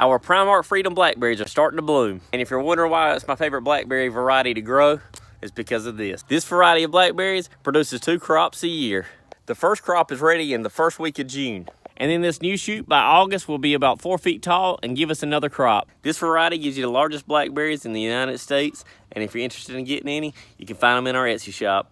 Our Prime-Ark Freedom Blackberries are starting to bloom. And if you're wondering why it's my favorite blackberry variety to grow, it's because of this. This variety of blackberries produces two crops a year. The first crop is ready in the first week of June. And then this new shoot by August will be about four feet tall and give us another crop. This variety gives you the largest blackberries in the United States. And if you're interested in getting any, you can find them in our Etsy shop.